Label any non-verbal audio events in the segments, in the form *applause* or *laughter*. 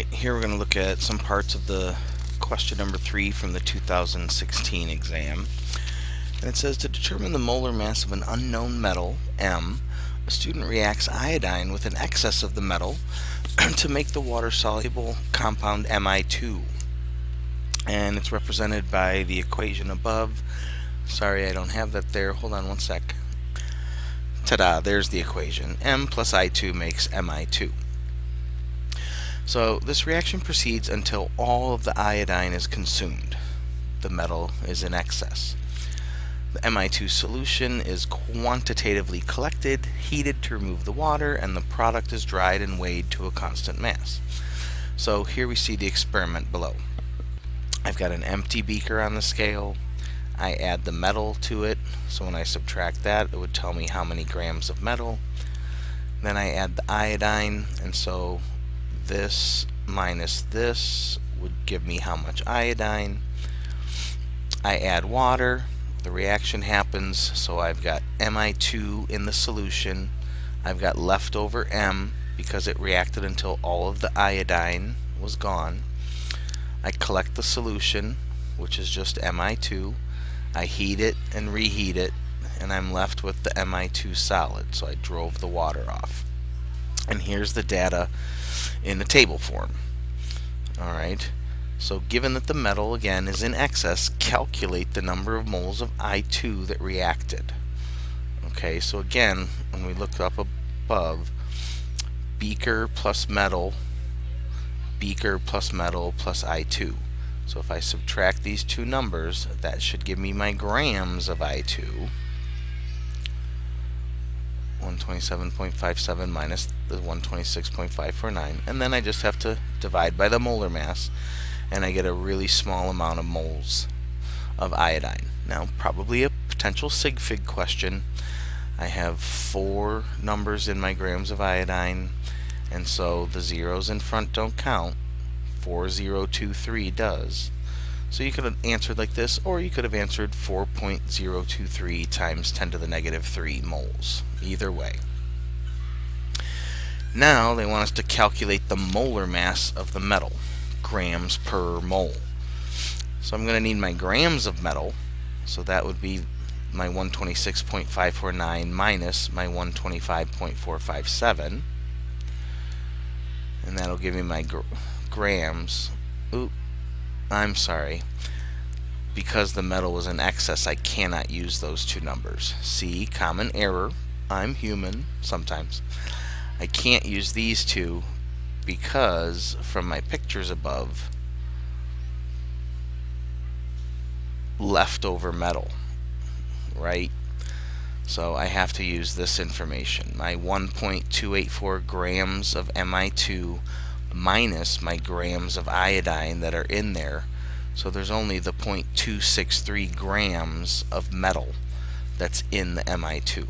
Alright, here we're going to look at some parts of the question number 3 from the 2016 exam. And it says to determine the molar mass of an unknown metal, M, a student reacts iodine with an excess of the metal *clears throat* to make the water-soluble compound MI2. And it's represented by the equation above. Sorry, I don't have that there. Hold on one sec. Ta-da, there's the equation. M plus I2 makes MI2. So this reaction proceeds until all of the iodine is consumed. The metal is in excess. The MI2 solution is quantitatively collected, heated to remove the water, and the product is dried and weighed to a constant mass. So here we see the experiment below. I've got an empty beaker on the scale. I add the metal to it, so when I subtract that, it would tell me how many grams of metal. Then I add the iodine, and so this minus this would give me how much iodine. I add water, the reaction happens, so I've got MI2 in the solution. I've got leftover M because it reacted until all of the iodine was gone. I collect the solution, which is just MI2. I heat it and reheat it, and I'm left with the MI2 solid, so I drove the water off. And here's the data in a table form. Alright, so given that the metal again is in excess, calculate the number of moles of I2 that reacted. Okay, so again, when we look up above, beaker plus metal, beaker plus metal plus I2. So if I subtract these two numbers, that should give me my grams of I2. 127.57 minus the 126.549 and then I just have to divide by the molar mass and I get a really small amount of moles of iodine. Now probably a potential sig fig question. I have four numbers in my grams of iodine and so the zeros in front don't count. 4023 does. So you could have answered like this, or you could have answered 4.023 times 10 to the negative 3 moles. Either way. Now they want us to calculate the molar mass of the metal, grams per mole. So I'm going to need my grams of metal, so that would be my 126.549 minus my 125.457. And that'll give me my gr grams. Oop, I'm sorry. Because the metal was in excess, I cannot use those two numbers. See, common error. I'm human, sometimes. I can't use these two because from my pictures above, leftover metal, right? So I have to use this information. My 1.284 grams of MI2 minus my grams of iodine that are in there. So there's only the 0.263 grams of metal that's in the MI2.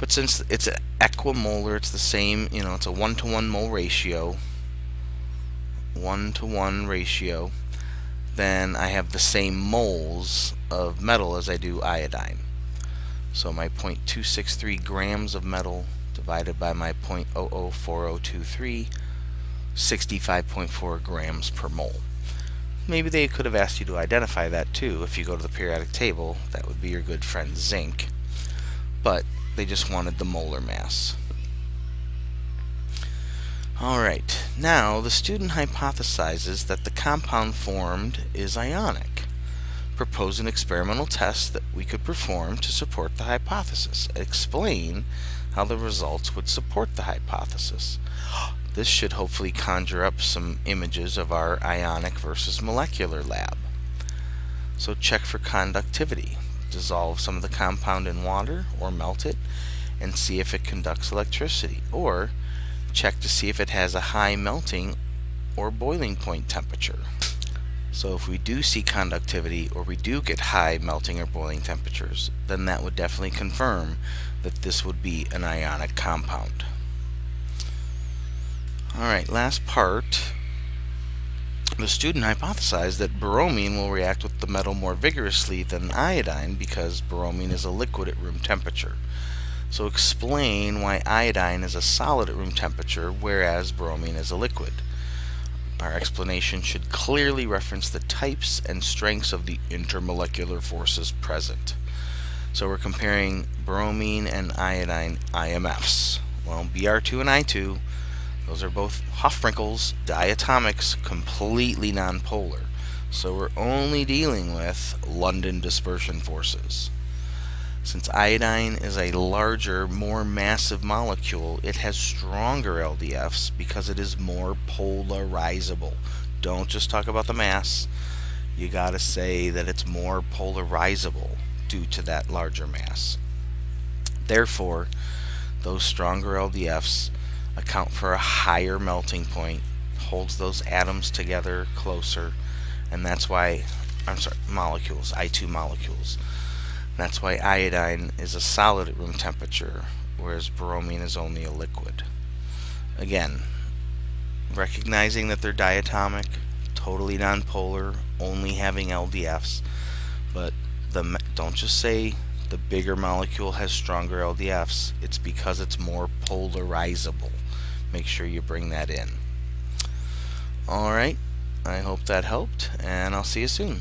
But since it's equimolar, it's the same, you know, it's a one-to-one -one mole ratio, one-to-one -one ratio, then I have the same moles of metal as I do iodine. So my 0.263 grams of metal divided by my 0.004023, 65.4 grams per mole. Maybe they could have asked you to identify that too. If you go to the periodic table, that would be your good friend zinc. But they just wanted the molar mass. Alright, now the student hypothesizes that the compound formed is ionic. Propose an experimental test that we could perform to support the hypothesis. Explain how the results would support the hypothesis. *gasps* This should hopefully conjure up some images of our ionic versus molecular lab. So check for conductivity. Dissolve some of the compound in water or melt it and see if it conducts electricity. Or check to see if it has a high melting or boiling point temperature. So if we do see conductivity or we do get high melting or boiling temperatures, then that would definitely confirm that this would be an ionic compound. Alright, last part. The student hypothesized that bromine will react with the metal more vigorously than iodine because bromine is a liquid at room temperature. So explain why iodine is a solid at room temperature, whereas bromine is a liquid. Our explanation should clearly reference the types and strengths of the intermolecular forces present. So we're comparing bromine and iodine IMFs. Well, Br2 and I2, those are both HOFBrINCl diatomics, completely nonpolar. So we're only dealing with London dispersion forces. Since iodine is a larger, more massive molecule, it has stronger LDFs because it is more polarizable. Don't just talk about the mass. You got to say that it's more polarizable due to that larger mass. Therefore, those stronger LDFs account for a higher melting point, holds those atoms together closer, and that's why, I'm sorry, molecules, I2 molecules. That's why iodine is a solid at room temperature, whereas bromine is only a liquid. Again, recognizing that they're diatomic, totally nonpolar, only having LDFs, but the don't just say the bigger molecule has stronger LDFs. It's because it's more polarizable. Make sure you bring that in. Alright, I hope that helped, and I'll see you soon.